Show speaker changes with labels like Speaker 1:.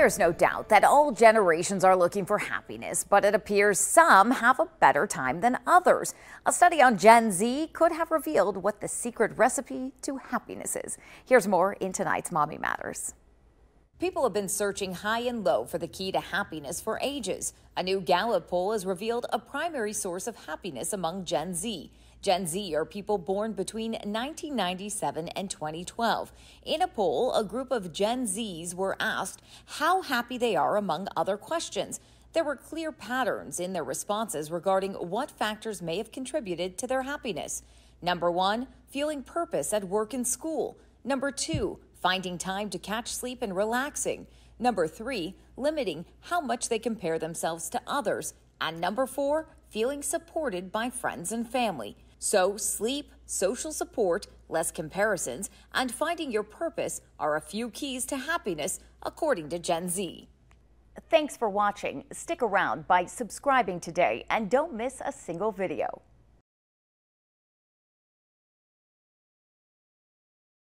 Speaker 1: there's no doubt that all generations are looking for happiness, but it appears some have a better time than others. A study on Gen Z could have revealed what the secret recipe to happiness is. Here's more in tonight's Mommy Matters. People have been searching high and low for the key to happiness for ages. A new Gallup poll has revealed a primary source of happiness among Gen Z. Gen Z are people born between 1997 and 2012. In a poll, a group of Gen Zs were asked how happy they are among other questions. There were clear patterns in their responses regarding what factors may have contributed to their happiness. Number one, feeling purpose at work and school. Number two, finding time to catch sleep and relaxing. Number three, limiting how much they compare themselves to others. And number four, feeling supported by friends and family. So, sleep, social support, less comparisons, and finding your purpose are a few keys to happiness, according to Gen Z. Thanks for watching. Stick around by subscribing today and don't miss a single video.